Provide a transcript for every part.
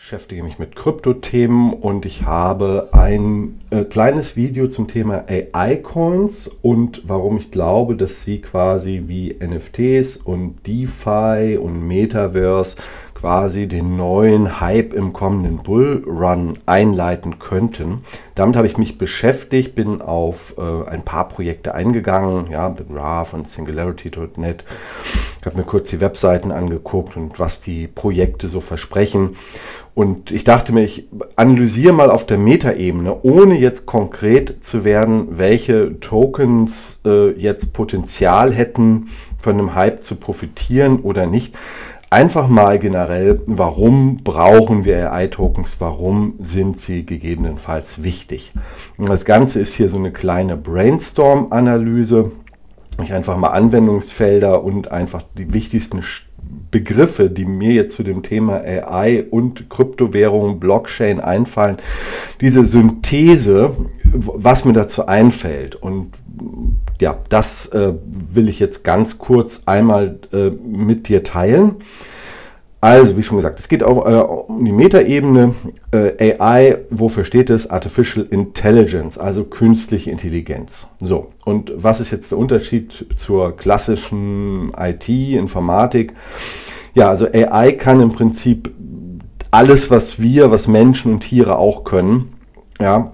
beschäftige mich mit Kryptothemen und ich habe ein äh, kleines Video zum Thema AI-Coins und warum ich glaube, dass sie quasi wie NFTs und DeFi und Metaverse quasi den neuen Hype im kommenden Bullrun einleiten könnten. Damit habe ich mich beschäftigt, bin auf äh, ein paar Projekte eingegangen, ja, The Graph und Singularity.net. Ich habe mir kurz die Webseiten angeguckt und was die Projekte so versprechen. Und ich dachte mir, ich analysiere mal auf der Metaebene, ohne jetzt konkret zu werden, welche Tokens äh, jetzt Potenzial hätten, von einem Hype zu profitieren oder nicht einfach mal generell, warum brauchen wir AI-Tokens, warum sind sie gegebenenfalls wichtig. Und das Ganze ist hier so eine kleine Brainstorm-Analyse. Ich einfach mal Anwendungsfelder und einfach die wichtigsten Begriffe, die mir jetzt zu dem Thema AI und Kryptowährung, Blockchain einfallen, diese Synthese, was mir dazu einfällt. Und ja, das äh, will ich jetzt ganz kurz einmal äh, mit dir teilen. Also, wie schon gesagt, es geht auch äh, um die Metaebene. Äh, AI, wofür steht es? Artificial Intelligence, also künstliche Intelligenz. So, und was ist jetzt der Unterschied zur klassischen IT, Informatik? Ja, also AI kann im Prinzip alles, was wir, was Menschen und Tiere auch können. Ja,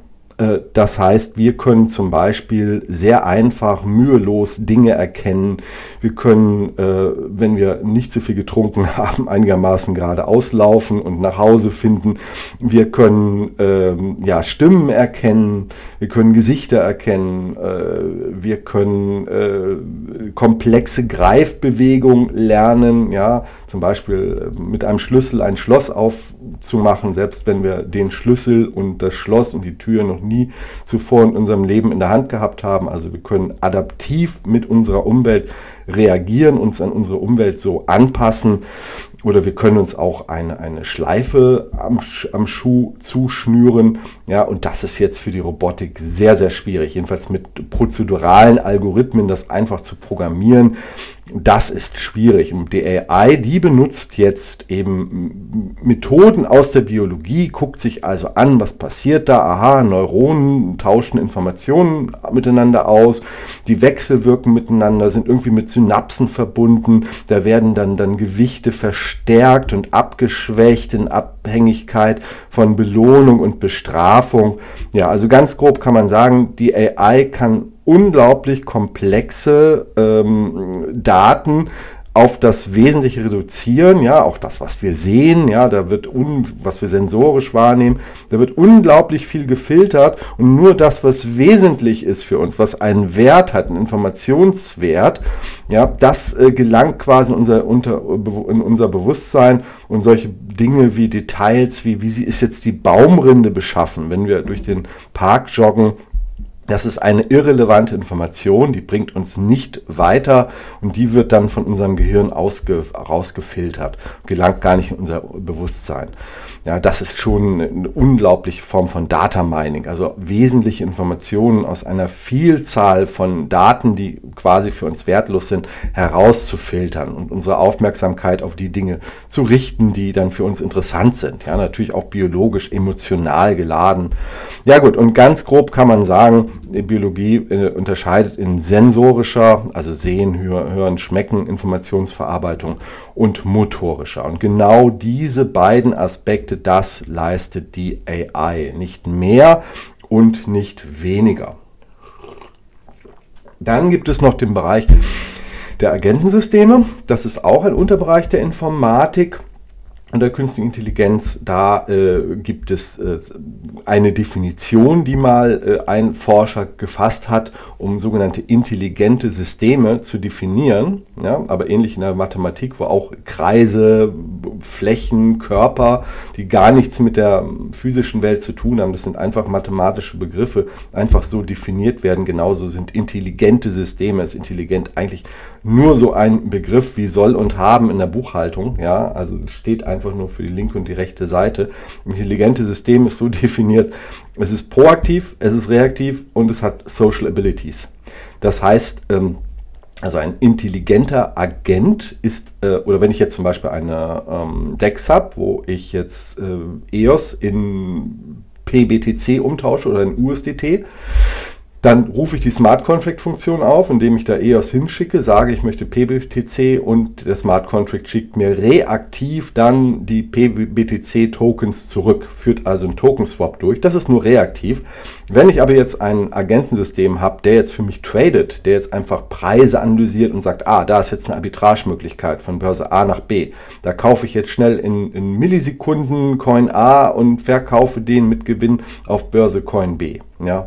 das heißt, wir können zum Beispiel sehr einfach, mühelos Dinge erkennen. Wir können, äh, wenn wir nicht zu viel getrunken haben, einigermaßen gerade auslaufen und nach Hause finden. Wir können ähm, ja, Stimmen erkennen, wir können Gesichter erkennen, äh, wir können komplexe Greifbewegungen lernen, ja, zum Beispiel mit einem Schlüssel ein Schloss aufzumachen, selbst wenn wir den Schlüssel und das Schloss und die Tür noch nie zuvor in unserem Leben in der Hand gehabt haben. Also wir können adaptiv mit unserer Umwelt reagieren, uns an unsere Umwelt so anpassen. Oder wir können uns auch eine, eine Schleife am, am Schuh zuschnüren. Ja, und das ist jetzt für die Robotik sehr, sehr schwierig. Jedenfalls mit prozeduralen Algorithmen das einfach zu programmieren das ist schwierig. Und die AI, die benutzt jetzt eben Methoden aus der Biologie, guckt sich also an, was passiert da. Aha, Neuronen tauschen Informationen miteinander aus, die wechselwirken miteinander, sind irgendwie mit Synapsen verbunden. Da werden dann, dann Gewichte verstärkt und abgeschwächt in Abhängigkeit von Belohnung und Bestrafung. Ja, also ganz grob kann man sagen, die AI kann unglaublich komplexe ähm, Daten auf das Wesentliche reduzieren, ja, auch das, was wir sehen, ja, da wird, un, was wir sensorisch wahrnehmen, da wird unglaublich viel gefiltert und nur das, was wesentlich ist für uns, was einen Wert hat, einen Informationswert, ja, das äh, gelangt quasi in unser, unter, in unser Bewusstsein und solche Dinge wie Details, wie, wie ist jetzt die Baumrinde beschaffen, wenn wir durch den Park joggen, das ist eine irrelevante Information, die bringt uns nicht weiter und die wird dann von unserem Gehirn ausge, rausgefiltert, gelangt gar nicht in unser Bewusstsein. Ja, das ist schon eine unglaubliche Form von Data Mining, also wesentliche Informationen aus einer Vielzahl von Daten, die quasi für uns wertlos sind, herauszufiltern und unsere Aufmerksamkeit auf die Dinge zu richten, die dann für uns interessant sind. Ja, natürlich auch biologisch, emotional geladen. Ja gut, und ganz grob kann man sagen, Biologie äh, unterscheidet in sensorischer, also sehen, hören, schmecken, Informationsverarbeitung und motorischer. Und genau diese beiden Aspekte, das leistet die AI. Nicht mehr und nicht weniger. Dann gibt es noch den Bereich der Agentensysteme. Das ist auch ein Unterbereich der Informatik und der künstlichen Intelligenz, da äh, gibt es äh, eine Definition, die mal äh, ein Forscher gefasst hat, um sogenannte intelligente Systeme zu definieren. Ja, aber ähnlich in der Mathematik, wo auch Kreise, Flächen, Körper, die gar nichts mit der physischen Welt zu tun haben, das sind einfach mathematische Begriffe, einfach so definiert werden. Genauso sind intelligente Systeme, ist intelligent eigentlich nur so ein Begriff wie soll und haben in der Buchhaltung. Ja, also steht einfach einfach nur für die linke und die rechte Seite. Ein intelligentes System ist so definiert, es ist proaktiv, es ist reaktiv und es hat Social Abilities. Das heißt, ähm, Also ein intelligenter Agent ist, äh, oder wenn ich jetzt zum Beispiel eine ähm, DEX habe, wo ich jetzt äh, EOS in PBTC umtausche oder in USDT, dann rufe ich die Smart Contract Funktion auf, indem ich da EOS hinschicke, sage, ich möchte PBTC und der Smart Contract schickt mir reaktiv dann die PBTC Tokens zurück, führt also einen Token Swap durch. Das ist nur reaktiv. Wenn ich aber jetzt ein Agentensystem habe, der jetzt für mich tradet, der jetzt einfach Preise analysiert und sagt, ah, da ist jetzt eine Arbitragemöglichkeit von Börse A nach B. Da kaufe ich jetzt schnell in, in Millisekunden Coin A und verkaufe den mit Gewinn auf Börse Coin B. Ja.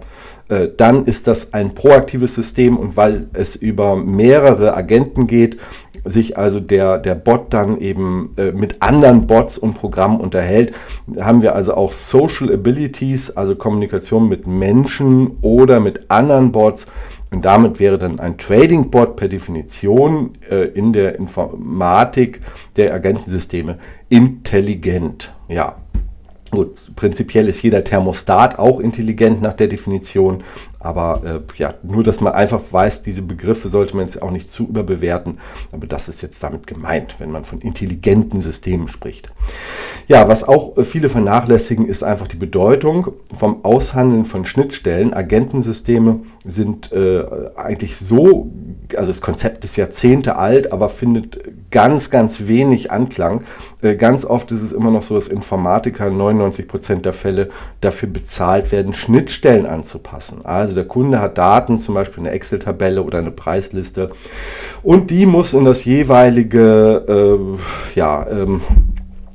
Äh, dann ist das ein proaktives System und weil es über mehrere Agenten geht, sich also der, der Bot dann eben äh, mit anderen Bots und Programmen unterhält, haben wir also auch Social Abilities, also Kommunikation mit Menschen oder mit anderen Bots. Und damit wäre dann ein Trading-Bot per Definition äh, in der Informatik der Agentensysteme intelligent. Ja, Gut, prinzipiell ist jeder Thermostat auch intelligent nach der Definition, aber äh, ja, nur, dass man einfach weiß, diese Begriffe sollte man jetzt auch nicht zu überbewerten. Aber das ist jetzt damit gemeint, wenn man von intelligenten Systemen spricht. Ja, was auch äh, viele vernachlässigen, ist einfach die Bedeutung vom Aushandeln von Schnittstellen. Agentensysteme sind äh, eigentlich so, also das Konzept ist Jahrzehnte alt, aber findet ganz, ganz wenig Anklang. Äh, ganz oft ist es immer noch so, dass Informatiker 99 Prozent der Fälle dafür bezahlt werden, Schnittstellen anzupassen. Also also der Kunde hat Daten, zum Beispiel eine Excel-Tabelle oder eine Preisliste und die muss in das jeweilige äh, ja, ähm,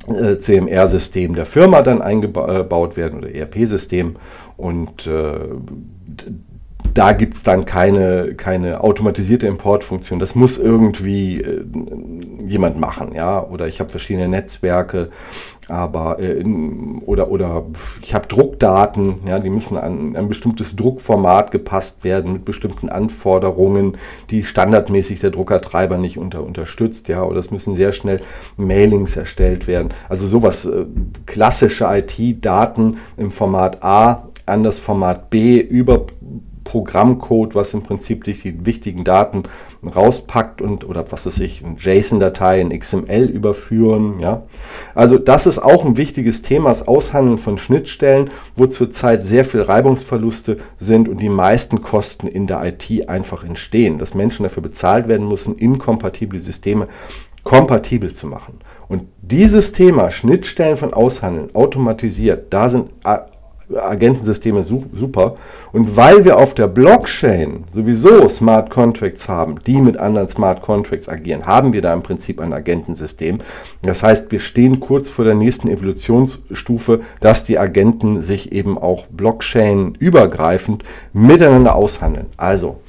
äh, CMR-System der Firma dann eingebaut werden oder ERP-System und äh, da gibt es dann keine, keine automatisierte Importfunktion. Das muss irgendwie äh, jemand machen, ja. Oder ich habe verschiedene Netzwerke, aber äh, in, oder, oder ich habe Druckdaten, ja, die müssen an ein bestimmtes Druckformat gepasst werden mit bestimmten Anforderungen, die standardmäßig der Druckertreiber nicht unter, unterstützt, ja. Oder es müssen sehr schnell Mailings erstellt werden. Also sowas, äh, klassische IT-Daten im Format A an das Format B über Programmcode, was im Prinzip die wichtigen Daten rauspackt und oder was weiß ich, eine JSON-Datei in XML überführen. Ja? Also das ist auch ein wichtiges Thema, das Aushandeln von Schnittstellen, wo zurzeit sehr viel Reibungsverluste sind und die meisten Kosten in der IT einfach entstehen, dass Menschen dafür bezahlt werden müssen, inkompatible Systeme kompatibel zu machen. Und dieses Thema Schnittstellen von Aushandeln automatisiert, da sind Agentensysteme super. Und weil wir auf der Blockchain sowieso Smart Contracts haben, die mit anderen Smart Contracts agieren, haben wir da im Prinzip ein Agentensystem. Das heißt, wir stehen kurz vor der nächsten Evolutionsstufe, dass die Agenten sich eben auch Blockchain übergreifend miteinander aushandeln. Also,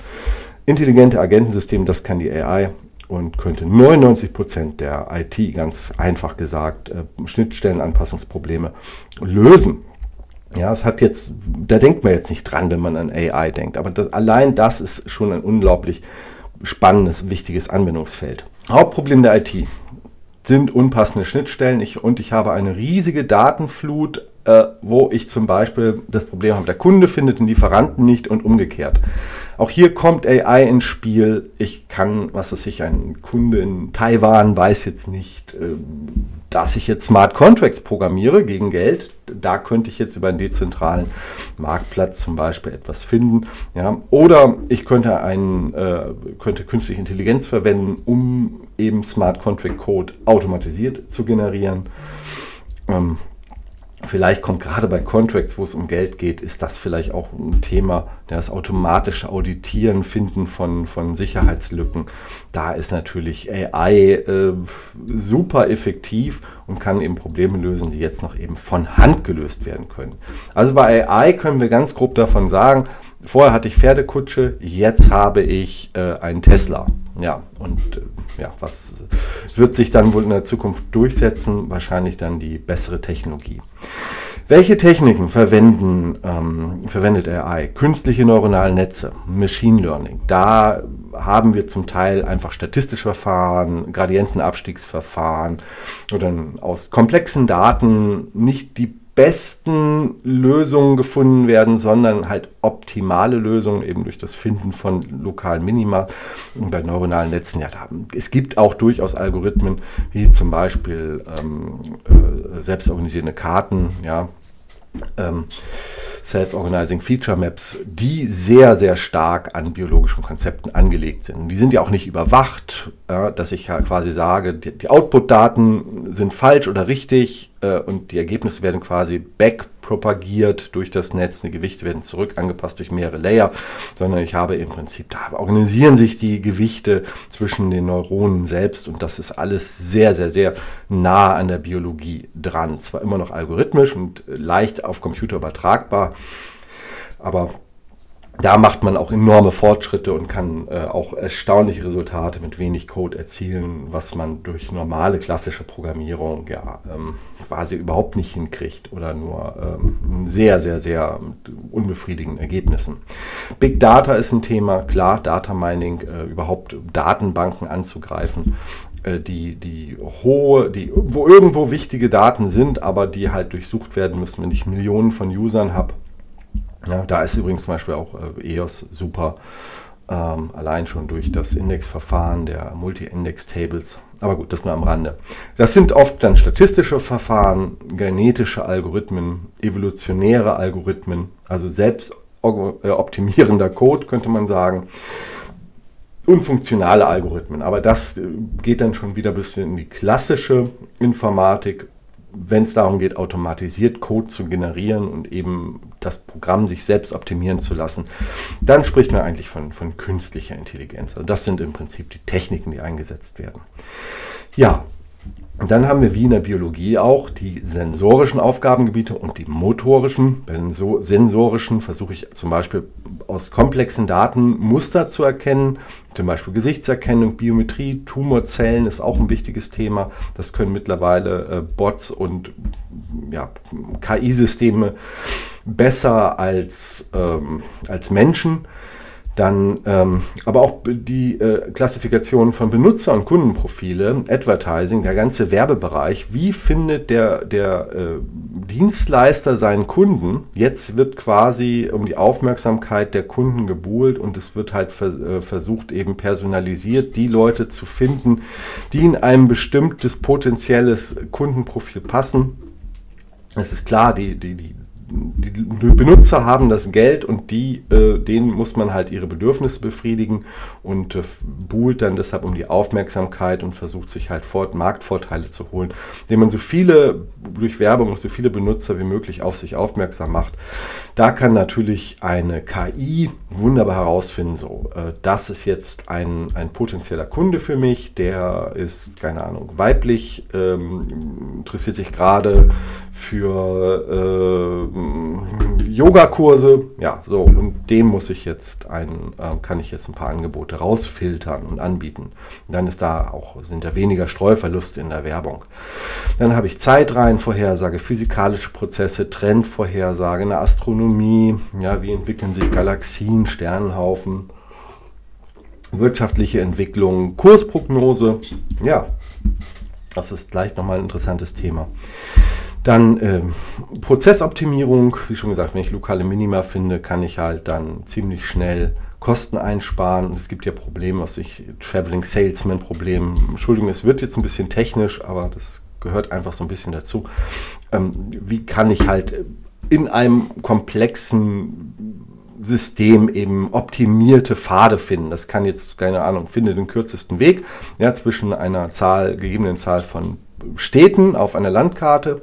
intelligente Agentensysteme, das kann die AI und könnte 99 Prozent der IT, ganz einfach gesagt, äh, Schnittstellenanpassungsprobleme lösen. Ja, es hat jetzt, da denkt man jetzt nicht dran, wenn man an AI denkt, aber das, allein das ist schon ein unglaublich spannendes, wichtiges Anwendungsfeld. Hauptproblem der IT sind unpassende Schnittstellen ich, und ich habe eine riesige Datenflut, äh, wo ich zum Beispiel das Problem habe, der Kunde findet den Lieferanten nicht und umgekehrt. Auch hier kommt AI ins Spiel. Ich kann, was weiß ich, ein Kunde in Taiwan weiß jetzt nicht, äh, dass ich jetzt Smart Contracts programmiere gegen Geld. Da könnte ich jetzt über einen dezentralen Marktplatz zum Beispiel etwas finden. Ja. Oder ich könnte, einen, äh, könnte künstliche Intelligenz verwenden, um eben Smart Contract Code automatisiert zu generieren. Vielleicht kommt gerade bei Contracts, wo es um Geld geht, ist das vielleicht auch ein Thema, das automatische Auditieren, Finden von, von Sicherheitslücken. Da ist natürlich AI äh, super effektiv und kann eben Probleme lösen, die jetzt noch eben von Hand gelöst werden können. Also bei AI können wir ganz grob davon sagen, vorher hatte ich Pferdekutsche, jetzt habe ich äh, einen Tesla. Ja, und äh, ja, was wird sich dann wohl in der Zukunft durchsetzen? Wahrscheinlich dann die bessere Technologie. Welche Techniken verwenden, ähm, verwendet AI? Künstliche neuronale Netze, Machine Learning. Da haben wir zum Teil einfach statistische Verfahren, Gradientenabstiegsverfahren oder aus komplexen Daten nicht die besten Lösungen gefunden werden, sondern halt optimale Lösungen eben durch das Finden von lokalen Minima. Und bei neuronalen Netzen, ja, da, es gibt auch durchaus Algorithmen, wie zum Beispiel ähm, äh, selbstorganisierende Karten, ja, ähm, Self-Organizing Feature Maps, die sehr, sehr stark an biologischen Konzepten angelegt sind. Die sind ja auch nicht überwacht, ja, dass ich ja quasi sage, die, die Output-Daten sind falsch oder richtig äh, und die Ergebnisse werden quasi backpropagiert durch das Netz, die Gewichte werden zurück angepasst durch mehrere Layer, sondern ich habe im Prinzip, da organisieren sich die Gewichte zwischen den Neuronen selbst und das ist alles sehr, sehr, sehr nah an der Biologie dran. Zwar immer noch algorithmisch und leicht auf Computer übertragbar, aber da macht man auch enorme Fortschritte und kann äh, auch erstaunliche Resultate mit wenig Code erzielen, was man durch normale klassische Programmierung ja ähm, quasi überhaupt nicht hinkriegt oder nur ähm, sehr, sehr, sehr unbefriedigenden Ergebnissen. Big Data ist ein Thema, klar, Data Mining, äh, überhaupt Datenbanken anzugreifen äh, die, die hohe, die, wo irgendwo wichtige Daten sind, aber die halt durchsucht werden müssen, wenn ich Millionen von Usern habe ja, da ist übrigens zum Beispiel auch äh, EOS super, ähm, allein schon durch das Indexverfahren der Multi-Index-Tables. Aber gut, das nur am Rande. Das sind oft dann statistische Verfahren, genetische Algorithmen, evolutionäre Algorithmen, also selbst äh, optimierender Code, könnte man sagen. Und funktionale Algorithmen. Aber das äh, geht dann schon wieder ein bisschen in die klassische Informatik wenn es darum geht, automatisiert Code zu generieren und eben das Programm sich selbst optimieren zu lassen, dann spricht man eigentlich von, von künstlicher Intelligenz. Also das sind im Prinzip die Techniken, die eingesetzt werden. Ja, und dann haben wir wie in der Biologie auch die sensorischen Aufgabengebiete und die motorischen. Bei den so sensorischen versuche ich zum Beispiel aus komplexen Daten Muster zu erkennen, zum Beispiel Gesichtserkennung, Biometrie, Tumorzellen ist auch ein wichtiges Thema. Das können mittlerweile äh, Bots und ja, KI-Systeme besser als, ähm, als Menschen. Dann ähm, aber auch die äh, Klassifikation von Benutzer- und Kundenprofile, Advertising, der ganze Werbebereich. Wie findet der, der äh, Dienstleister seinen Kunden? Jetzt wird quasi um die Aufmerksamkeit der Kunden gebuhlt und es wird halt vers äh, versucht, eben personalisiert die Leute zu finden, die in ein bestimmtes potenzielles Kundenprofil passen. Es ist klar, die, die, die die Benutzer haben das Geld und die, äh, denen muss man halt ihre Bedürfnisse befriedigen und äh, buhlt dann deshalb um die Aufmerksamkeit und versucht sich halt fort, Marktvorteile zu holen, indem man so viele durch Werbung so viele Benutzer wie möglich auf sich aufmerksam macht. Da kann natürlich eine KI wunderbar herausfinden, so, äh, das ist jetzt ein, ein potenzieller Kunde für mich, der ist, keine Ahnung, weiblich, ähm, interessiert sich gerade für äh, Yogakurse, ja, so, und dem muss ich jetzt ein, äh, kann ich jetzt ein paar Angebote rausfiltern und anbieten. Und dann ist da auch, sind da weniger Streuverluste in der Werbung. Dann habe ich Zeitreihenvorhersage, physikalische Prozesse, Trendvorhersage, eine Astronomie, ja, wie entwickeln sich Galaxien, Sternenhaufen, wirtschaftliche Entwicklung, Kursprognose, ja, das ist gleich nochmal ein interessantes Thema. Dann äh, Prozessoptimierung, wie schon gesagt, wenn ich lokale Minima finde, kann ich halt dann ziemlich schnell Kosten einsparen. Es gibt ja Probleme, was ich Traveling Salesman Problem. Entschuldigung, es wird jetzt ein bisschen technisch, aber das gehört einfach so ein bisschen dazu. Ähm, wie kann ich halt in einem komplexen System eben optimierte Pfade finden. Das kann jetzt, keine Ahnung, finde den kürzesten Weg ja, zwischen einer Zahl, gegebenen Zahl von Städten auf einer Landkarte.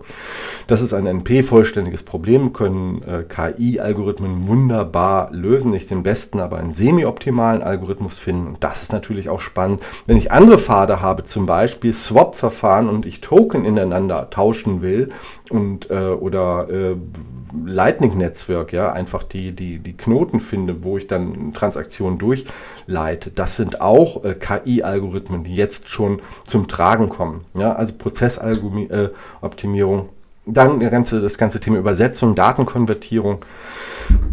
Das ist ein NP-vollständiges Problem, können äh, KI-Algorithmen wunderbar lösen. Nicht den besten, aber einen semi-optimalen Algorithmus finden. Und das ist natürlich auch spannend. Wenn ich andere Pfade habe, zum Beispiel Swap-Verfahren und ich Token ineinander tauschen will und äh, oder äh, Lightning-Netzwerk, ja, einfach die, die, die Knoten finde, wo ich dann Transaktionen durchleite. Das sind auch äh, KI-Algorithmen, die jetzt schon zum Tragen kommen. Ja, also Prozessoptimierung. Äh, dann das ganze Thema Übersetzung, Datenkonvertierung,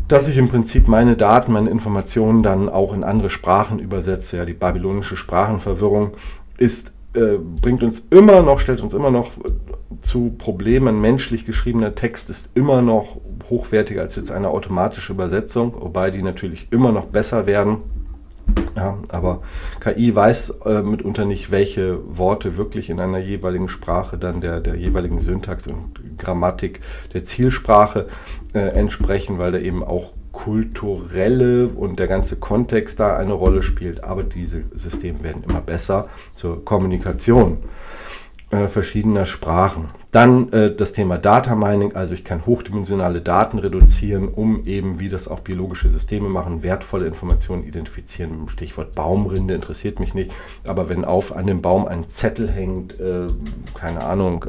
dass ich im Prinzip meine Daten, meine Informationen dann auch in andere Sprachen übersetze. Ja, die babylonische Sprachenverwirrung ist äh, bringt uns immer noch, stellt uns immer noch zu Problemen. Menschlich geschriebener Text ist immer noch hochwertiger als jetzt eine automatische Übersetzung, wobei die natürlich immer noch besser werden. Ja, aber KI weiß äh, mitunter nicht, welche Worte wirklich in einer jeweiligen Sprache dann der, der jeweiligen Syntax und Grammatik der Zielsprache äh, entsprechen, weil da eben auch kulturelle und der ganze Kontext da eine Rolle spielt. Aber diese Systeme werden immer besser zur Kommunikation äh, verschiedener Sprachen. Dann äh, das Thema Data Mining, also ich kann hochdimensionale Daten reduzieren, um eben, wie das auch biologische Systeme machen, wertvolle Informationen identifizieren. Stichwort Baumrinde interessiert mich nicht, aber wenn auf an dem Baum ein Zettel hängt, äh, keine Ahnung,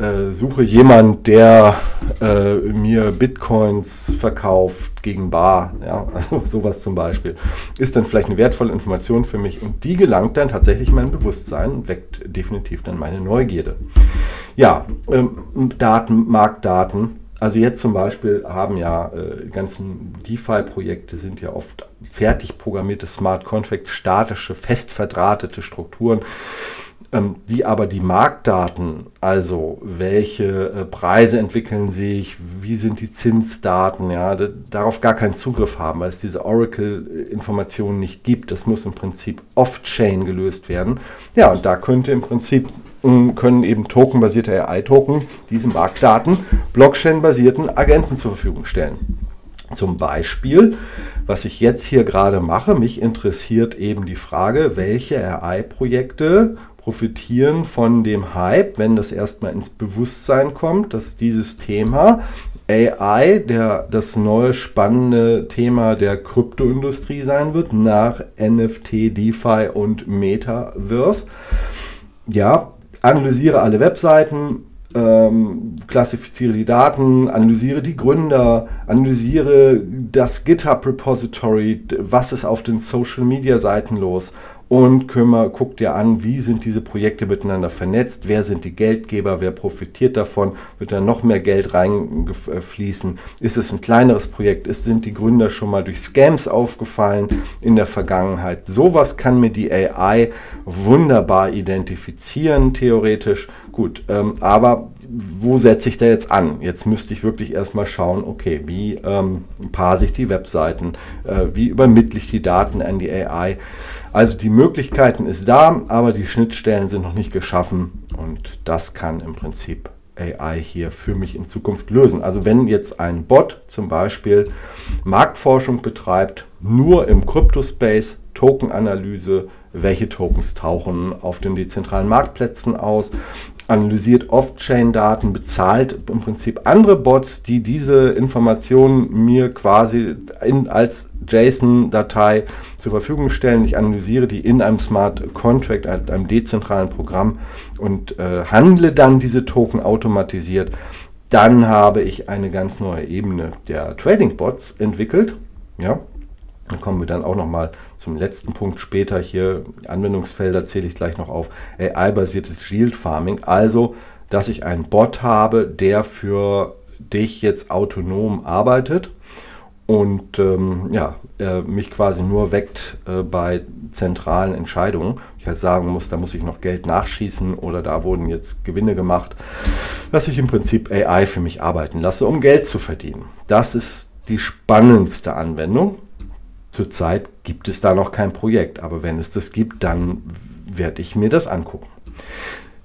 äh, äh suche jemand, der äh, mir Bitcoins verkauft gegen Bar, ja, also sowas zum Beispiel, ist dann vielleicht eine wertvolle Information für mich und die gelangt dann tatsächlich in mein Bewusstsein und weckt definitiv dann meine Neugierde. Ja, ähm, Daten, Marktdaten. Also jetzt zum Beispiel haben ja äh, ganzen DeFi-Projekte sind ja oft fertig programmierte Smart Contract, statische, fest verdrahtete Strukturen, ähm, die aber die Marktdaten, also welche äh, Preise entwickeln sich, wie sind die Zinsdaten, ja, darauf gar keinen Zugriff haben, weil es diese Oracle-Informationen nicht gibt. Das muss im Prinzip off-chain gelöst werden. Ja, und da könnte im Prinzip können eben tokenbasierte AI-Token diese Marktdaten Blockchain-basierten Agenten zur Verfügung stellen. Zum Beispiel, was ich jetzt hier gerade mache, mich interessiert eben die Frage, welche AI-Projekte profitieren von dem Hype, wenn das erstmal ins Bewusstsein kommt, dass dieses Thema AI der, das neue spannende Thema der Kryptoindustrie sein wird, nach NFT, DeFi und Metaverse. Ja, analysiere alle Webseiten, ähm, klassifiziere die Daten, analysiere die Gründer, analysiere das GitHub Repository, was ist auf den Social Media Seiten los und kümmer, guck dir an, wie sind diese Projekte miteinander vernetzt, wer sind die Geldgeber, wer profitiert davon, wird da noch mehr Geld reinfließen, ist es ein kleineres Projekt, ist, sind die Gründer schon mal durch Scams aufgefallen in der Vergangenheit. Sowas kann mir die AI wunderbar identifizieren, theoretisch. Gut, ähm, aber wo setze ich da jetzt an? Jetzt müsste ich wirklich erstmal schauen, okay, wie ähm, parse ich die Webseiten, äh, wie übermittle ich die Daten an die AI. Also die Möglichkeiten ist da, aber die Schnittstellen sind noch nicht geschaffen und das kann im Prinzip AI hier für mich in Zukunft lösen. Also wenn jetzt ein Bot zum Beispiel Marktforschung betreibt, nur im Kryptospace, Tokenanalyse, welche Tokens tauchen auf den dezentralen Marktplätzen aus, analysiert Off-Chain-Daten, bezahlt im Prinzip andere Bots, die diese Informationen mir quasi in, als JSON-Datei zur Verfügung stellen. Ich analysiere die in einem Smart Contract, einem dezentralen Programm und äh, handle dann diese Token automatisiert. Dann habe ich eine ganz neue Ebene der Trading-Bots entwickelt. Ja, dann kommen wir dann auch noch mal zum letzten Punkt später hier. Anwendungsfelder zähle ich gleich noch auf. AI-basiertes Yield Farming. Also, dass ich einen Bot habe, der für dich jetzt autonom arbeitet und ähm, ja, äh, mich quasi nur weckt äh, bei zentralen Entscheidungen. Ich halt sagen muss, da muss ich noch Geld nachschießen oder da wurden jetzt Gewinne gemacht, dass ich im Prinzip AI für mich arbeiten lasse, um Geld zu verdienen. Das ist die spannendste Anwendung. Zurzeit gibt es da noch kein Projekt, aber wenn es das gibt, dann werde ich mir das angucken.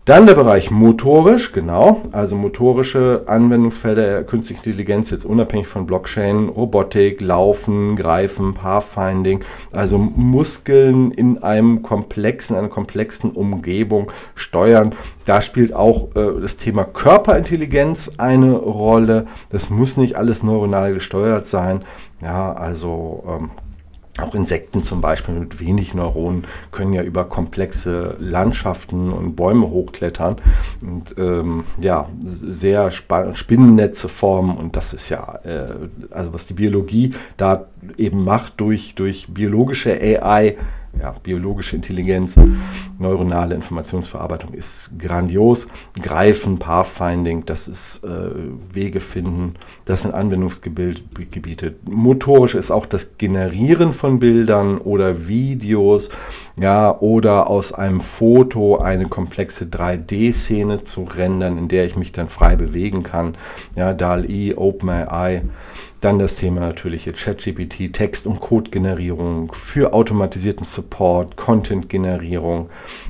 Dann der Bereich motorisch, genau, also motorische Anwendungsfelder der künstlichen Intelligenz, jetzt unabhängig von Blockchain, Robotik, Laufen, Greifen, Pathfinding, also Muskeln in einem komplexen, einer komplexen Umgebung steuern. Da spielt auch äh, das Thema Körperintelligenz eine Rolle. Das muss nicht alles neuronal gesteuert sein. Ja, also ähm, auch Insekten zum Beispiel mit wenig Neuronen können ja über komplexe Landschaften und Bäume hochklettern und ähm, ja, sehr Spinnennetze formen. Und das ist ja, äh, also was die Biologie da eben macht durch, durch biologische AI, ja, biologische Intelligenz, neuronale Informationsverarbeitung ist grandios. Greifen, Pathfinding, das ist äh, Wege finden, das sind Anwendungsgebiete. Motorisch ist auch das Generieren von Bildern oder Videos, ja, oder aus einem Foto eine komplexe 3D-Szene zu rendern, in der ich mich dann frei bewegen kann. Ja, DAL-E, OpenAI. Dann das Thema natürlich ChatGPT, Text- und Code-Generierung für automatisierten Support, Content-Generierung.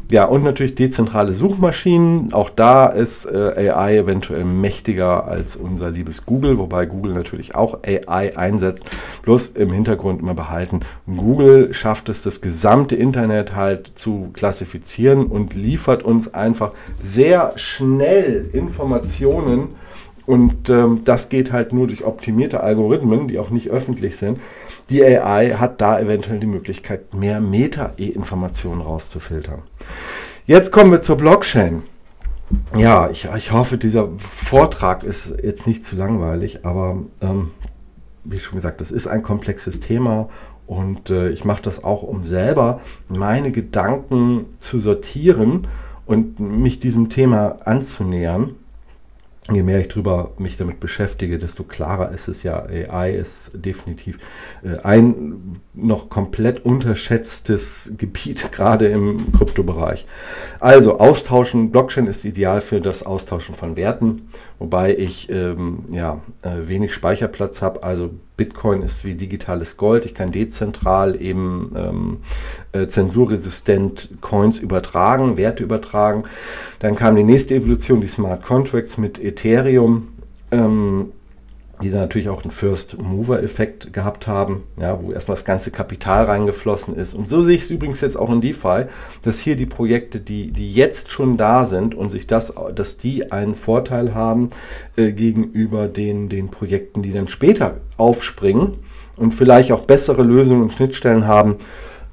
Ja, und natürlich dezentrale Suchmaschinen. Auch da ist äh, AI eventuell mächtiger als unser liebes Google, wobei Google natürlich auch AI einsetzt. Bloß im Hintergrund immer behalten, Google schafft es, das gesamte Internet halt zu klassifizieren und liefert uns einfach sehr schnell Informationen und ähm, das geht halt nur durch optimierte Algorithmen, die auch nicht öffentlich sind. Die AI hat da eventuell die Möglichkeit, mehr Meta-E-Informationen rauszufiltern. Jetzt kommen wir zur Blockchain. Ja, ich, ich hoffe, dieser Vortrag ist jetzt nicht zu langweilig, aber ähm, wie schon gesagt, das ist ein komplexes Thema und äh, ich mache das auch, um selber meine Gedanken zu sortieren und mich diesem Thema anzunähern je mehr ich drüber mich damit beschäftige, desto klarer ist es ja, AI ist definitiv äh, ein noch komplett unterschätztes Gebiet, gerade im Kryptobereich. Also austauschen, Blockchain ist ideal für das Austauschen von Werten, wobei ich ähm, ja, äh, wenig Speicherplatz habe, also Bitcoin ist wie digitales Gold. Ich kann dezentral eben ähm, äh, zensurresistent Coins übertragen, Werte übertragen. Dann kam die nächste Evolution, die Smart Contracts mit Ethereum. Ähm, die natürlich auch einen First-Mover-Effekt gehabt haben, ja, wo erstmal das ganze Kapital reingeflossen ist. Und so sehe ich es übrigens jetzt auch in DeFi, dass hier die Projekte, die, die jetzt schon da sind und sich das, dass die einen Vorteil haben äh, gegenüber den, den Projekten, die dann später aufspringen und vielleicht auch bessere Lösungen und Schnittstellen haben,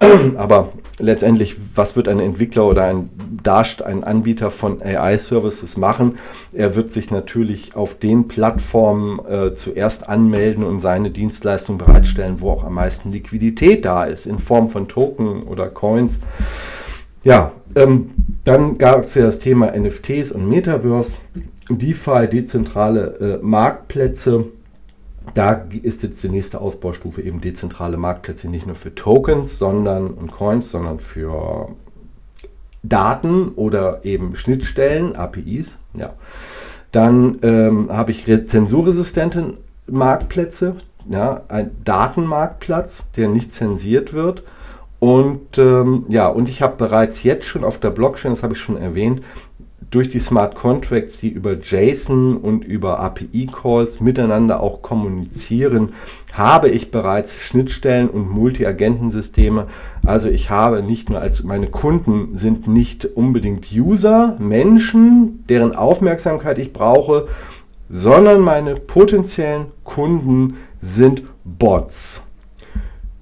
Aber letztendlich, was wird ein Entwickler oder ein Darst, ein Anbieter von AI-Services machen? Er wird sich natürlich auf den Plattformen äh, zuerst anmelden und seine Dienstleistung bereitstellen, wo auch am meisten Liquidität da ist, in Form von Token oder Coins. Ja, ähm, dann gab es ja das Thema NFTs und Metaverse, DeFi, dezentrale äh, Marktplätze da ist jetzt die nächste Ausbaustufe eben dezentrale Marktplätze nicht nur für Tokens sondern, und Coins, sondern für Daten oder eben Schnittstellen, APIs. Ja. Dann ähm, habe ich zensurresistente Marktplätze, ja, ein Datenmarktplatz, der nicht zensiert wird. Und ähm, ja, und ich habe bereits jetzt schon auf der Blockchain, das habe ich schon erwähnt, durch die Smart Contracts, die über JSON und über API-Calls miteinander auch kommunizieren, habe ich bereits Schnittstellen und Multi-Agentensysteme. Also ich habe nicht nur als meine Kunden sind nicht unbedingt User, Menschen, deren Aufmerksamkeit ich brauche, sondern meine potenziellen Kunden sind Bots.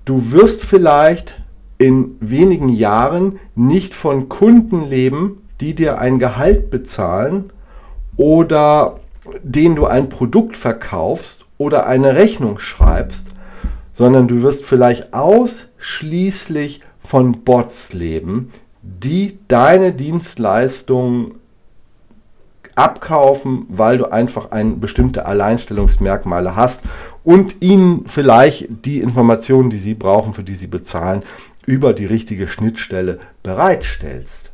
Du wirst vielleicht in wenigen Jahren nicht von Kunden leben, die dir ein Gehalt bezahlen oder denen du ein Produkt verkaufst oder eine Rechnung schreibst, sondern du wirst vielleicht ausschließlich von Bots leben, die deine Dienstleistung abkaufen, weil du einfach ein bestimmte Alleinstellungsmerkmale hast und ihnen vielleicht die Informationen, die sie brauchen, für die sie bezahlen, über die richtige Schnittstelle bereitstellst.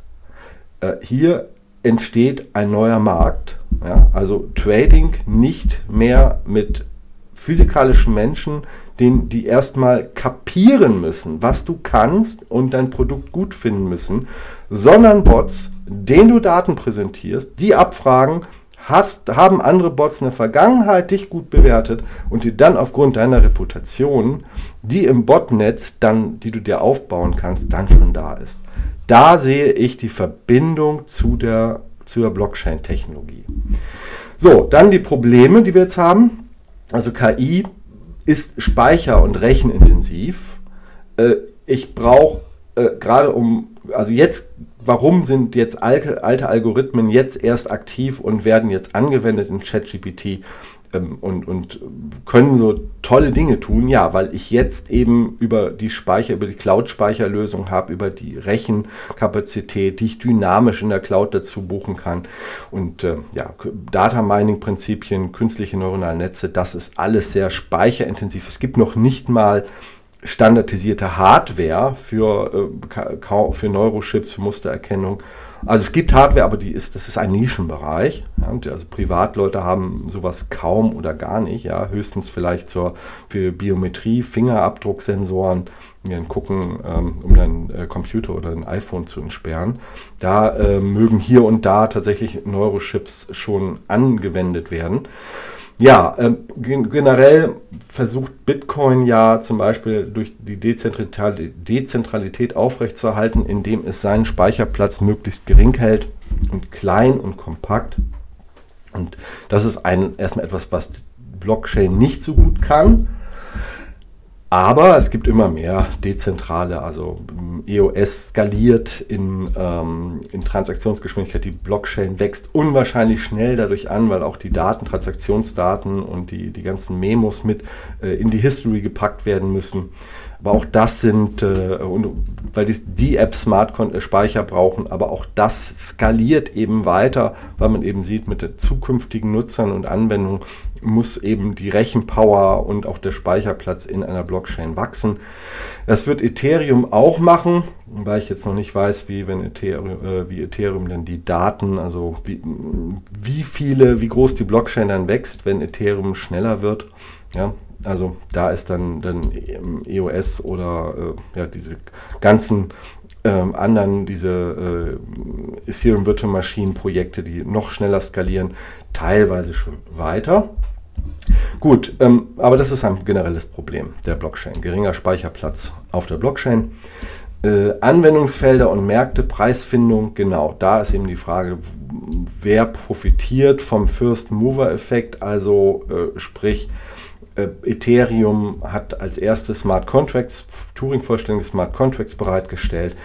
Äh, hier entsteht ein neuer Markt. Ja, also Trading nicht mehr mit physikalischen Menschen, den, die erstmal kapieren müssen, was du kannst und dein Produkt gut finden müssen, sondern Bots, denen du Daten präsentierst, die abfragen, hast, haben andere Bots in der Vergangenheit dich gut bewertet und die dann aufgrund deiner Reputation, die im Botnetz dann, die du dir aufbauen kannst, dann schon da ist. Da sehe ich die Verbindung zu der, zu Blockchain-Technologie. So, dann die Probleme, die wir jetzt haben. Also KI ist speicher- und rechenintensiv. Äh, ich brauche äh, gerade um, also jetzt warum sind jetzt alte Algorithmen jetzt erst aktiv und werden jetzt angewendet in ChatGPT? Ähm, und, und können so tolle Dinge tun. Ja, weil ich jetzt eben über die Speicher, über die Cloud-Speicherlösung habe, über die Rechenkapazität, die ich dynamisch in der Cloud dazu buchen kann. Und äh, ja, Data Mining-Prinzipien, künstliche neuronale Netze, das ist alles sehr speicherintensiv. Es gibt noch nicht mal standardisierte Hardware für, äh, für Neurochips, für Mustererkennung. Also es gibt Hardware, aber die ist, das ist ein Nischenbereich. Ja, also Privatleute haben sowas kaum oder gar nicht. Ja, höchstens vielleicht zur, für Biometrie, Fingerabdrucksensoren, die dann gucken, ähm, um dann äh, Computer oder ein iPhone zu entsperren. Da äh, mögen hier und da tatsächlich Neurochips schon angewendet werden. Ja, äh, generell versucht Bitcoin ja zum Beispiel durch die Dezentralität aufrechtzuerhalten, indem es seinen Speicherplatz möglichst gering hält und klein und kompakt. Und das ist ein, erstmal etwas, was Blockchain nicht so gut kann. Aber es gibt immer mehr dezentrale, also ähm, EOS skaliert in, ähm, in Transaktionsgeschwindigkeit. Die Blockchain wächst unwahrscheinlich schnell dadurch an, weil auch die Daten, Transaktionsdaten und die, die ganzen Memos mit äh, in die History gepackt werden müssen. Aber auch das sind, äh, und, weil die, die App Smart äh, Speicher brauchen, aber auch das skaliert eben weiter, weil man eben sieht, mit den zukünftigen Nutzern und Anwendungen muss eben die Rechenpower und auch der Speicherplatz in einer Blockchain wachsen. Das wird Ethereum auch machen, weil ich jetzt noch nicht weiß, wie, wenn Ethereum, äh, wie Ethereum dann die Daten, also wie, wie viele, wie groß die Blockchain dann wächst, wenn Ethereum schneller wird. Ja, also da ist dann, dann EOS oder äh, ja, diese ganzen ähm, anderen, diese äh, Ethereum Virtual Machine Projekte, die noch schneller skalieren, teilweise schon weiter. Gut, ähm, aber das ist ein generelles Problem der Blockchain. Geringer Speicherplatz auf der Blockchain. Äh, Anwendungsfelder und Märkte, Preisfindung, genau, da ist eben die Frage, wer profitiert vom First Mover Effekt, also äh, sprich, Ethereum hat als erstes Smart Contracts, Turing-vollständige Smart Contracts bereitgestellt.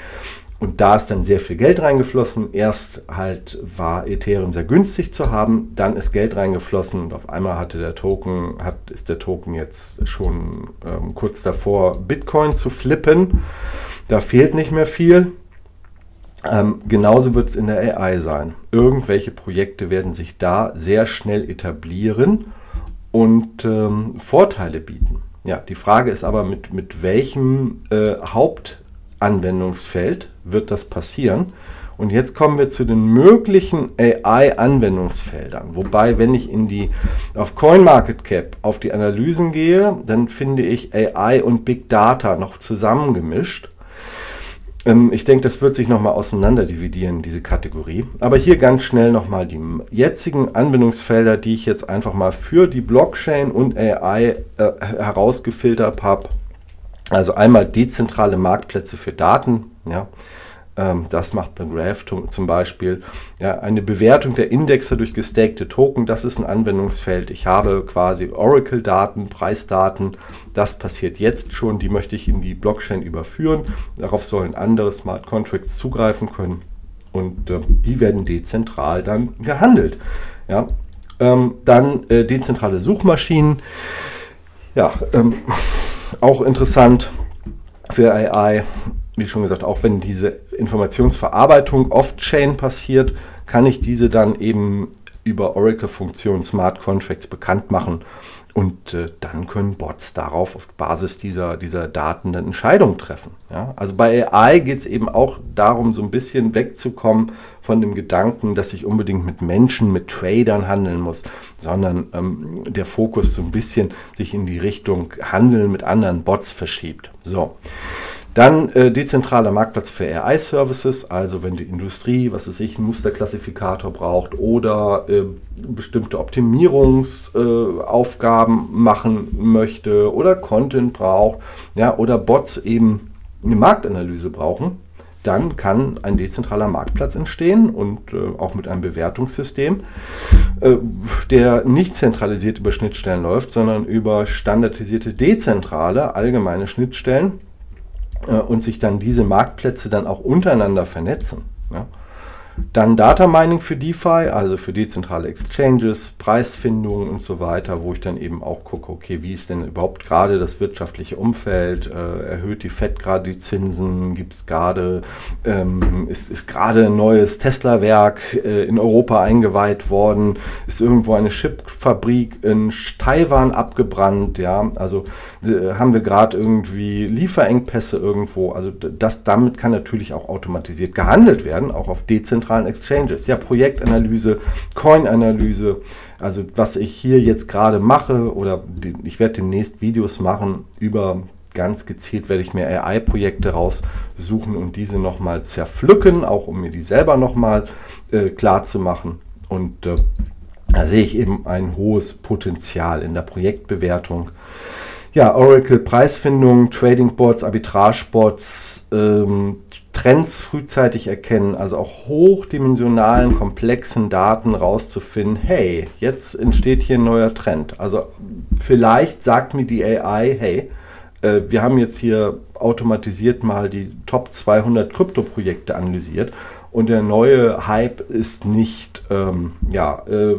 Und da ist dann sehr viel Geld reingeflossen. Erst halt war Ethereum sehr günstig zu haben, dann ist Geld reingeflossen und auf einmal hatte der Token, hat, ist der Token jetzt schon ähm, kurz davor, Bitcoin zu flippen. Da fehlt nicht mehr viel. Ähm, genauso wird es in der AI sein. Irgendwelche Projekte werden sich da sehr schnell etablieren und ähm, Vorteile bieten. Ja, die Frage ist aber, mit, mit welchem äh, Hauptanwendungsfeld wird das passieren? Und jetzt kommen wir zu den möglichen AI-Anwendungsfeldern. Wobei, wenn ich in die, auf CoinMarketCap auf die Analysen gehe, dann finde ich AI und Big Data noch zusammengemischt. Ähm, ich denke, das wird sich nochmal auseinander dividieren, diese Kategorie. Aber hier ganz schnell nochmal die jetzigen Anwendungsfelder, die ich jetzt einfach mal für die Blockchain und AI äh, herausgefiltert habe. Also einmal dezentrale Marktplätze für Daten. Ja. Ähm, das macht McGrath zum Beispiel. Ja, eine Bewertung der Indexe durch gestakte Token, das ist ein Anwendungsfeld. Ich habe quasi Oracle-Daten, Preisdaten. Das passiert jetzt schon. Die möchte ich in die Blockchain überführen. Darauf sollen andere Smart Contracts zugreifen können. Und äh, die werden dezentral dann gehandelt. Ja, ähm, dann äh, dezentrale Suchmaschinen. Ja, ähm, auch interessant für AI wie schon gesagt, auch wenn diese Informationsverarbeitung off-chain passiert, kann ich diese dann eben über Oracle-Funktionen Smart Contracts bekannt machen und äh, dann können Bots darauf auf Basis dieser, dieser Daten dann Entscheidungen treffen. Ja? Also bei AI geht es eben auch darum, so ein bisschen wegzukommen von dem Gedanken, dass ich unbedingt mit Menschen, mit Tradern handeln muss, sondern ähm, der Fokus so ein bisschen sich in die Richtung Handeln mit anderen Bots verschiebt. So. Dann äh, dezentraler Marktplatz für AI-Services, also wenn die Industrie, was weiß ich, einen Musterklassifikator braucht oder äh, bestimmte Optimierungsaufgaben äh, machen möchte oder Content braucht, ja, oder Bots eben eine Marktanalyse brauchen, dann kann ein dezentraler Marktplatz entstehen und äh, auch mit einem Bewertungssystem, äh, der nicht zentralisiert über Schnittstellen läuft, sondern über standardisierte dezentrale allgemeine Schnittstellen und sich dann diese Marktplätze dann auch untereinander vernetzen. Ja. Dann Data Mining für DeFi, also für dezentrale Exchanges, Preisfindung und so weiter, wo ich dann eben auch gucke, okay, wie ist denn überhaupt gerade das wirtschaftliche Umfeld? Äh, erhöht die FED gerade die Zinsen? Gibt es gerade, ähm, ist, ist gerade ein neues Tesla-Werk äh, in Europa eingeweiht worden? Ist irgendwo eine Chipfabrik in Taiwan abgebrannt? Ja, also äh, haben wir gerade irgendwie Lieferengpässe irgendwo? Also das, damit kann natürlich auch automatisiert gehandelt werden, auch auf dezentralen zentralen Exchanges. Ja, Projektanalyse, Coin-Analyse, also was ich hier jetzt gerade mache oder ich werde demnächst Videos machen über ganz gezielt werde ich mir AI-Projekte raussuchen und diese nochmal zerpflücken, auch um mir die selber nochmal äh, klar zu machen. Und äh, da sehe ich eben ein hohes Potenzial in der Projektbewertung. Ja, Oracle Preisfindung, Trading Boards, Arbitrage Boards, ähm, Trends frühzeitig erkennen, also auch hochdimensionalen, komplexen Daten rauszufinden, hey, jetzt entsteht hier ein neuer Trend. Also vielleicht sagt mir die AI, hey, äh, wir haben jetzt hier automatisiert mal die Top 200 Krypto-Projekte analysiert und der neue Hype ist nicht ähm, ja, äh,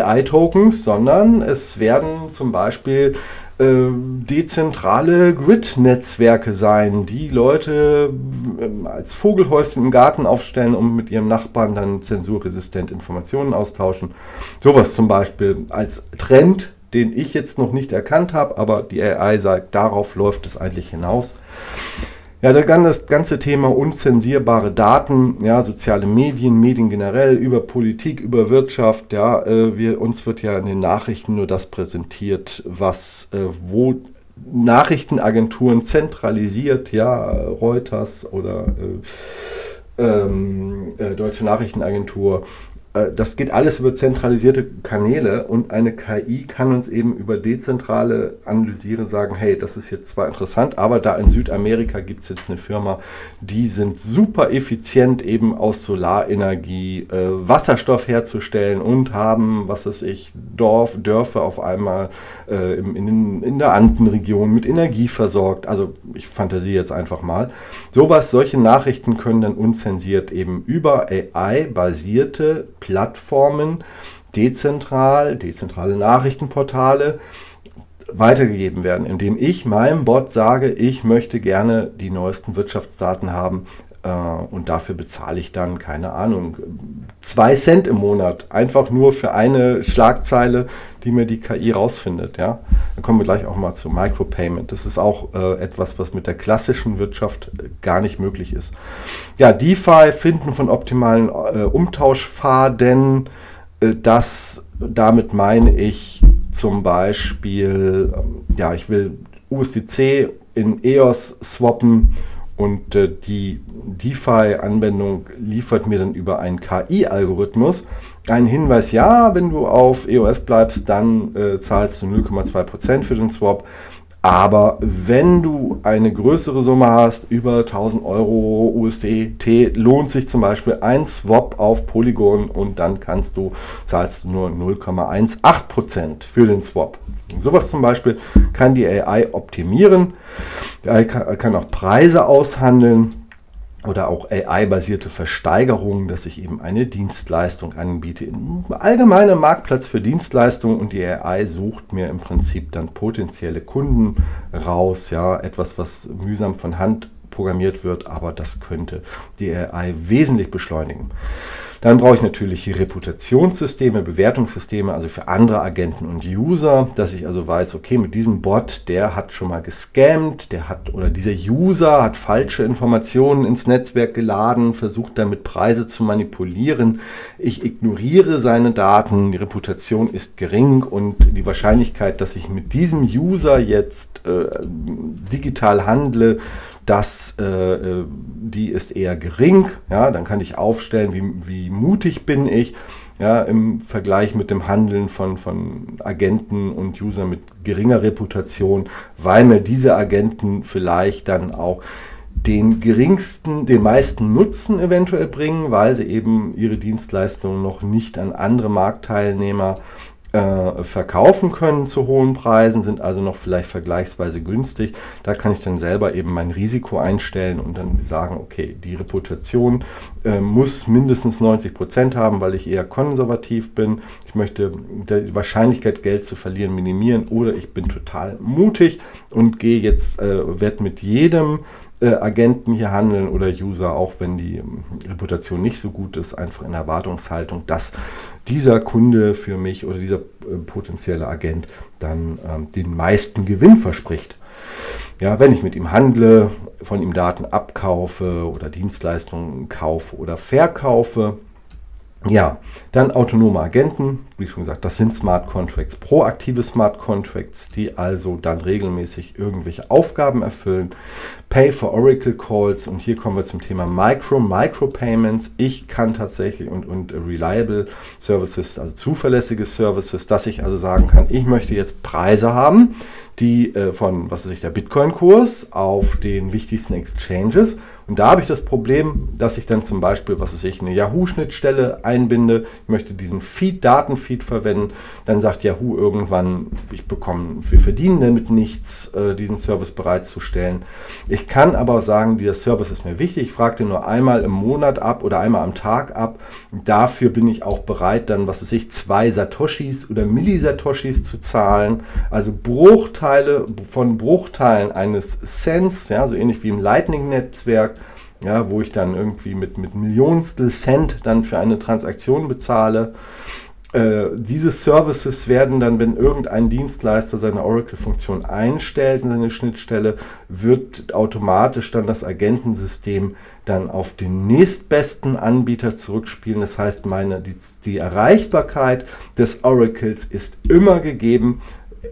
AI-Tokens, sondern es werden zum Beispiel dezentrale Grid-Netzwerke sein, die Leute äh, als Vogelhäuschen im Garten aufstellen, um mit ihrem Nachbarn dann zensurresistent Informationen austauschen. Sowas zum Beispiel als Trend, den ich jetzt noch nicht erkannt habe, aber die AI sagt, darauf läuft es eigentlich hinaus. Ja, das ganze Thema unzensierbare Daten, ja, soziale Medien, Medien generell, über Politik, über Wirtschaft, ja, äh, wir, uns wird ja in den Nachrichten nur das präsentiert, was, äh, wo Nachrichtenagenturen zentralisiert, ja, Reuters oder äh, ähm, äh, Deutsche Nachrichtenagentur das geht alles über zentralisierte Kanäle und eine KI kann uns eben über dezentrale Analysieren sagen, hey, das ist jetzt zwar interessant, aber da in Südamerika gibt es jetzt eine Firma, die sind super effizient eben aus Solarenergie äh, Wasserstoff herzustellen und haben, was weiß ich, Dorf, Dörfer auf einmal äh, in, in der Andenregion mit Energie versorgt. Also ich fantasiere jetzt einfach mal. Sowas, solche Nachrichten können dann unzensiert eben über AI-basierte Plattformen dezentral, dezentrale Nachrichtenportale weitergegeben werden, indem ich meinem Bot sage, ich möchte gerne die neuesten Wirtschaftsdaten haben und dafür bezahle ich dann, keine Ahnung, zwei Cent im Monat, einfach nur für eine Schlagzeile, die mir die KI rausfindet. Ja? Dann kommen wir gleich auch mal zu Micropayment. Das ist auch äh, etwas, was mit der klassischen Wirtschaft äh, gar nicht möglich ist. Ja, DeFi, Finden von optimalen äh, Umtauschfaden, äh, das, damit meine ich zum Beispiel, ähm, ja, ich will USDC in EOS swappen und äh, die DeFi-Anwendung liefert mir dann über einen KI-Algorithmus einen Hinweis, ja, wenn du auf EOS bleibst, dann äh, zahlst du 0,2% für den Swap. Aber wenn du eine größere Summe hast, über 1000 Euro USDT, lohnt sich zum Beispiel ein Swap auf Polygon und dann kannst du, zahlst du nur 0,18% für den Swap. Sowas zum Beispiel kann die AI optimieren. Kann auch Preise aushandeln oder auch AI-basierte Versteigerungen, dass ich eben eine Dienstleistung anbiete. Ein allgemeiner Marktplatz für Dienstleistungen und die AI sucht mir im Prinzip dann potenzielle Kunden raus. Ja, etwas, was mühsam von Hand programmiert wird, aber das könnte die AI wesentlich beschleunigen. Dann brauche ich natürlich Reputationssysteme, Bewertungssysteme, also für andere Agenten und User, dass ich also weiß, okay, mit diesem Bot, der hat schon mal gescammt, der hat oder dieser User hat falsche Informationen ins Netzwerk geladen, versucht damit Preise zu manipulieren. Ich ignoriere seine Daten, die Reputation ist gering und die Wahrscheinlichkeit, dass ich mit diesem User jetzt äh, digital handle, das, äh, äh, die ist eher gering. Ja, dann kann ich aufstellen, wie, wie mutig bin ich ja, im Vergleich mit dem Handeln von, von Agenten und Usern mit geringer Reputation, weil mir diese Agenten vielleicht dann auch den geringsten, den meisten Nutzen eventuell bringen, weil sie eben ihre Dienstleistungen noch nicht an andere Marktteilnehmer äh, verkaufen können zu hohen Preisen, sind also noch vielleicht vergleichsweise günstig. Da kann ich dann selber eben mein Risiko einstellen und dann sagen, okay, die Reputation äh, muss mindestens 90 Prozent haben, weil ich eher konservativ bin. Ich möchte die Wahrscheinlichkeit, Geld zu verlieren, minimieren oder ich bin total mutig und gehe jetzt, äh, werde mit jedem äh, Agenten hier handeln oder User, auch wenn die ähm, Reputation nicht so gut ist, einfach in Erwartungshaltung, dass dieser Kunde für mich oder dieser äh, potenzielle Agent dann ähm, den meisten Gewinn verspricht. Ja, wenn ich mit ihm handle, von ihm Daten abkaufe oder Dienstleistungen kaufe oder verkaufe, ja, dann autonome Agenten, wie schon gesagt, das sind Smart Contracts, proaktive Smart Contracts, die also dann regelmäßig irgendwelche Aufgaben erfüllen. Pay for Oracle Calls und hier kommen wir zum Thema Micro, Micropayments. Ich kann tatsächlich und, und Reliable Services, also zuverlässige Services, dass ich also sagen kann, ich möchte jetzt Preise haben, die äh, von, was ist ich, der Bitcoin-Kurs auf den wichtigsten Exchanges. Und da habe ich das Problem, dass ich dann zum Beispiel, was ist ich, eine Yahoo-Schnittstelle einbinde. Ich möchte diesen Feed, Datenfeed verwenden. Dann sagt Yahoo irgendwann, ich bekomme, wir verdienen damit nichts, äh, diesen Service bereitzustellen. Ich kann aber sagen, dieser Service ist mir wichtig. Ich frage den nur einmal im Monat ab oder einmal am Tag ab. Dafür bin ich auch bereit, dann, was ist ich, zwei Satoshis oder Millisatoshis zu zahlen. Also Bruchteil Bruchteile von Bruchteilen eines Cents, ja, so ähnlich wie im Lightning-Netzwerk, ja, wo ich dann irgendwie mit, mit Millionstel Cent dann für eine Transaktion bezahle. Äh, diese Services werden dann, wenn irgendein Dienstleister seine Oracle-Funktion einstellt in seine Schnittstelle, wird automatisch dann das Agentensystem dann auf den nächstbesten Anbieter zurückspielen. Das heißt, meine, die, die Erreichbarkeit des Oracles ist immer gegeben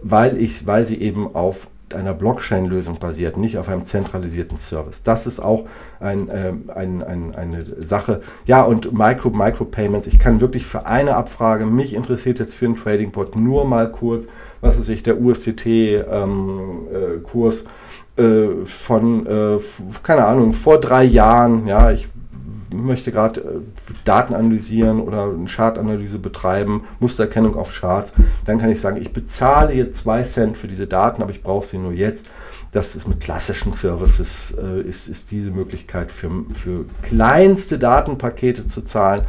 weil, ich, weil sie eben auf einer Blockchain-Lösung basiert, nicht auf einem zentralisierten Service. Das ist auch ein, äh, ein, ein, eine Sache. Ja, und Micro, Micropayments. Ich kann wirklich für eine Abfrage, mich interessiert jetzt für einen Trading-Bot nur mal kurz, was ist ich, der USDT-Kurs ähm, äh, von, äh, keine Ahnung, vor drei Jahren. Ja, ich möchte gerade äh, Daten analysieren oder eine Chartanalyse betreiben, Mustererkennung auf Charts, dann kann ich sagen, ich bezahle jetzt zwei Cent für diese Daten, aber ich brauche sie nur jetzt. Das ist mit klassischen Services, äh, ist, ist diese Möglichkeit für, für kleinste Datenpakete zu zahlen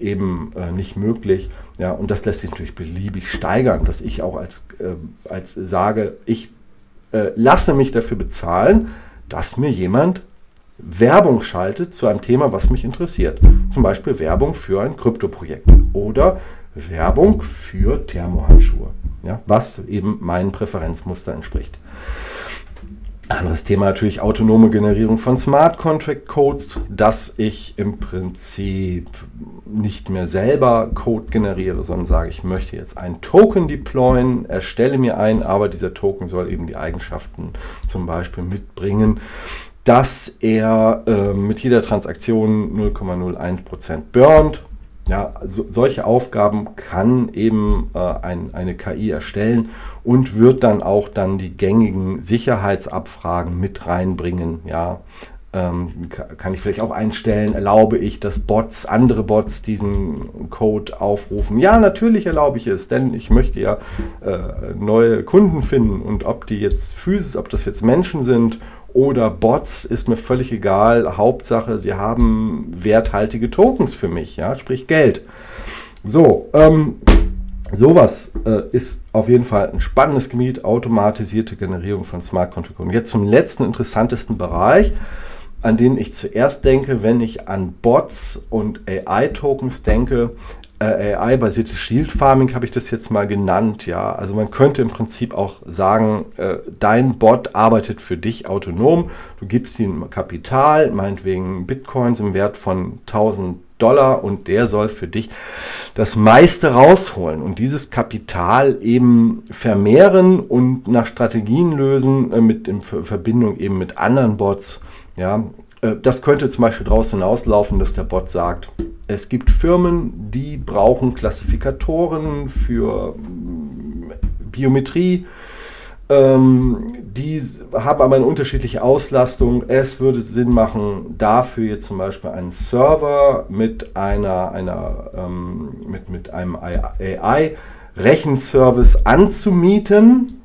eben äh, nicht möglich. Ja, und das lässt sich natürlich beliebig steigern, dass ich auch als, äh, als sage, ich äh, lasse mich dafür bezahlen, dass mir jemand Werbung schaltet zu einem Thema, was mich interessiert. Zum Beispiel Werbung für ein Kryptoprojekt oder Werbung für Thermohandschuhe, ja, was eben meinen Präferenzmuster entspricht. Anderes Thema natürlich autonome Generierung von Smart Contract Codes, dass ich im Prinzip nicht mehr selber Code generiere, sondern sage, ich möchte jetzt einen Token deployen, erstelle mir einen, aber dieser Token soll eben die Eigenschaften zum Beispiel mitbringen, dass er äh, mit jeder Transaktion 0,01% burnt. Ja, so, solche Aufgaben kann eben äh, ein, eine KI erstellen und wird dann auch dann die gängigen Sicherheitsabfragen mit reinbringen. Ja, ähm, kann ich vielleicht auch einstellen, erlaube ich, dass Bots, andere Bots diesen Code aufrufen? Ja, natürlich erlaube ich es, denn ich möchte ja äh, neue Kunden finden und ob die jetzt Physis, ob das jetzt Menschen sind oder Bots, ist mir völlig egal. Hauptsache, sie haben werthaltige Tokens für mich, ja, sprich Geld. So, ähm, sowas äh, ist auf jeden Fall ein spannendes Gebiet, automatisierte Generierung von Smart Contracts. Und jetzt zum letzten interessantesten Bereich, an den ich zuerst denke, wenn ich an Bots und AI-Tokens denke, äh, AI-basiertes Shield Farming habe ich das jetzt mal genannt. Ja, also man könnte im Prinzip auch sagen, äh, dein Bot arbeitet für dich autonom. Du gibst ihm Kapital, meinetwegen Bitcoins im Wert von 1000 Dollar und der soll für dich das meiste rausholen und dieses Kapital eben vermehren und nach Strategien lösen äh, mit in Verbindung eben mit anderen Bots. Ja, äh, das könnte zum Beispiel daraus hinauslaufen, dass der Bot sagt, es gibt Firmen, die brauchen Klassifikatoren für mm, Biometrie. Ähm, die haben aber eine unterschiedliche Auslastung. Es würde Sinn machen, dafür jetzt zum Beispiel einen Server mit einer, einer ähm, mit, mit einem AI Rechenservice anzumieten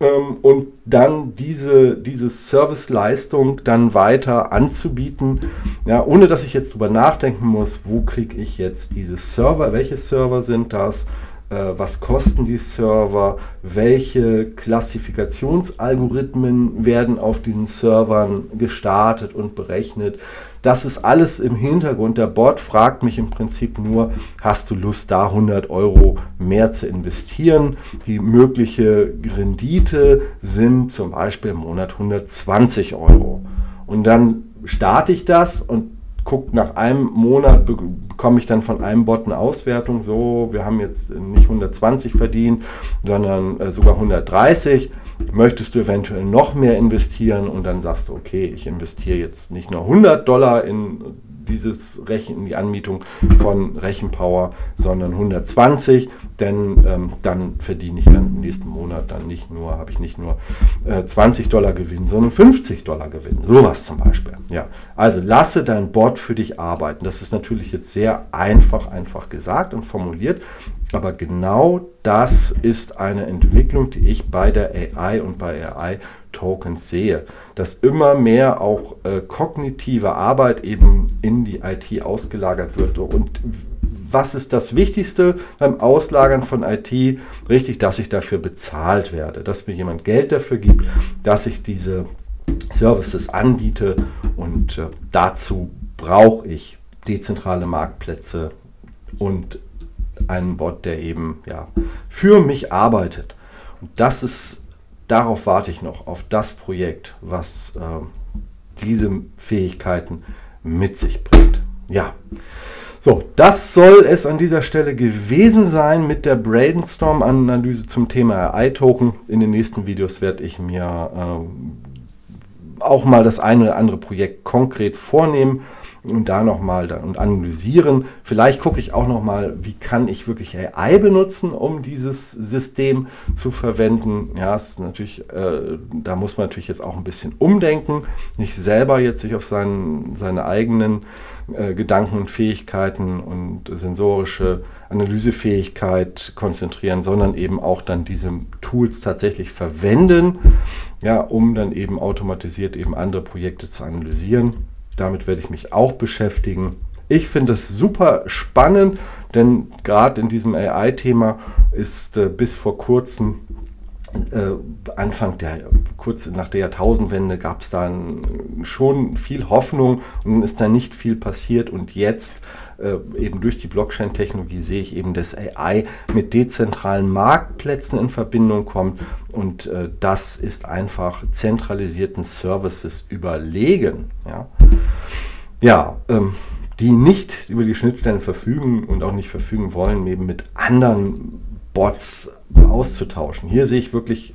ähm, und dann diese, diese Serviceleistung dann weiter anzubieten, ja, ohne dass ich jetzt drüber nachdenken muss, wo kriege ich jetzt diese Server, welche Server sind das, äh, was kosten die Server, welche Klassifikationsalgorithmen werden auf diesen Servern gestartet und berechnet. Das ist alles im Hintergrund. Der Bot fragt mich im Prinzip nur, hast du Lust da 100 Euro mehr zu investieren? Die mögliche Rendite sind zum Beispiel im Monat 120 Euro. Und dann starte ich das und guckt nach einem Monat, bekomme ich dann von einem Bot eine Auswertung, so, wir haben jetzt nicht 120 verdient, sondern äh, sogar 130. Möchtest du eventuell noch mehr investieren? Und dann sagst du, okay, ich investiere jetzt nicht nur 100 Dollar in dieses Rechen, die Anmietung von Rechenpower, sondern 120, denn ähm, dann verdiene ich dann im nächsten Monat dann nicht nur, habe ich nicht nur äh, 20 Dollar Gewinn, sondern 50 Dollar Gewinn. Sowas zum Beispiel. Ja, also lasse dein Bot für dich arbeiten. Das ist natürlich jetzt sehr einfach, einfach gesagt und formuliert. Aber genau das ist eine Entwicklung, die ich bei der AI und bei AI-Tokens sehe, dass immer mehr auch äh, kognitive Arbeit eben in die IT ausgelagert wird. Und was ist das Wichtigste beim Auslagern von IT? Richtig, dass ich dafür bezahlt werde, dass mir jemand Geld dafür gibt, dass ich diese Services anbiete und äh, dazu brauche ich dezentrale Marktplätze und einen Bot, der eben ja, für mich arbeitet. Und das ist, darauf warte ich noch, auf das Projekt, was äh, diese Fähigkeiten mit sich bringt. Ja. So, das soll es an dieser Stelle gewesen sein mit der Brainstorm-Analyse zum Thema AI-Token. In den nächsten Videos werde ich mir äh, auch mal das eine oder andere Projekt konkret vornehmen und da nochmal und analysieren. Vielleicht gucke ich auch nochmal, wie kann ich wirklich AI benutzen, um dieses System zu verwenden. Ja, ist natürlich, äh, da muss man natürlich jetzt auch ein bisschen umdenken, nicht selber jetzt sich auf seinen, seine eigenen äh, Gedanken und Fähigkeiten und sensorische Analysefähigkeit konzentrieren, sondern eben auch dann diese Tools tatsächlich verwenden, ja, um dann eben automatisiert eben andere Projekte zu analysieren. Damit werde ich mich auch beschäftigen. Ich finde es super spannend, denn gerade in diesem AI-Thema ist äh, bis vor kurzem äh, Anfang der, kurz nach der Jahrtausendwende gab es da schon viel Hoffnung und ist da nicht viel passiert und jetzt eben durch die Blockchain-Technologie sehe ich eben, dass AI mit dezentralen Marktplätzen in Verbindung kommt und äh, das ist einfach zentralisierten Services überlegen. Ja, ja ähm, die nicht über die Schnittstellen verfügen und auch nicht verfügen wollen, eben mit anderen Bots auszutauschen. Hier sehe ich wirklich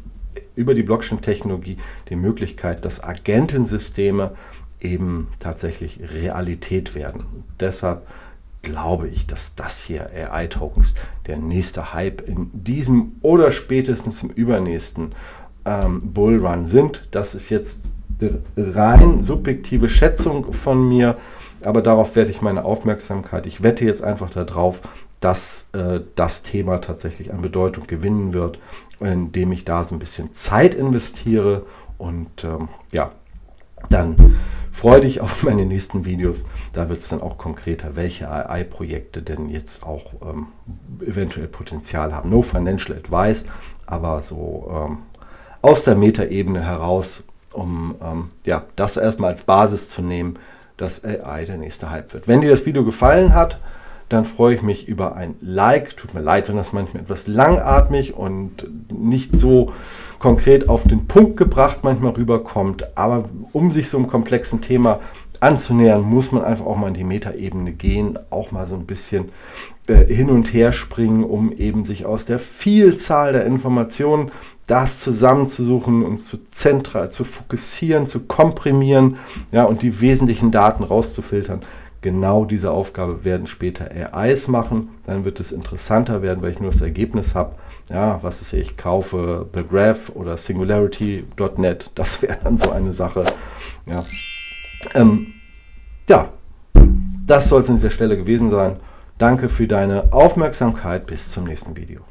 über die Blockchain-Technologie die Möglichkeit, dass Agentensysteme eben tatsächlich Realität werden. Deshalb glaube ich, dass das hier AI-Tokens der nächste Hype in diesem oder spätestens im übernächsten ähm, Bullrun sind. Das ist jetzt rein subjektive Schätzung von mir, aber darauf werde ich meine Aufmerksamkeit, ich wette jetzt einfach darauf, dass äh, das Thema tatsächlich an Bedeutung gewinnen wird, indem ich da so ein bisschen Zeit investiere und ähm, ja, dann freue dich auf meine nächsten Videos. Da wird es dann auch konkreter, welche AI-Projekte denn jetzt auch ähm, eventuell Potenzial haben. No Financial Advice, aber so ähm, aus der Metaebene heraus, um ähm, ja, das erstmal als Basis zu nehmen, dass AI der nächste Hype wird. Wenn dir das Video gefallen hat, dann freue ich mich über ein Like. Tut mir leid, wenn das manchmal etwas langatmig und nicht so konkret auf den Punkt gebracht manchmal rüberkommt. Aber um sich so einem komplexen Thema anzunähern, muss man einfach auch mal in die Metaebene gehen, auch mal so ein bisschen äh, hin und her springen, um eben sich aus der Vielzahl der Informationen das zusammenzusuchen und zu zentral, zu fokussieren, zu komprimieren, ja, und die wesentlichen Daten rauszufiltern. Genau diese Aufgabe werden später AIs machen. Dann wird es interessanter werden, weil ich nur das Ergebnis habe. Ja, was ist ich kaufe The Graph oder Singularity.net. Das wäre dann so eine Sache. Ja, ähm, ja das soll es an dieser Stelle gewesen sein. Danke für deine Aufmerksamkeit. Bis zum nächsten Video.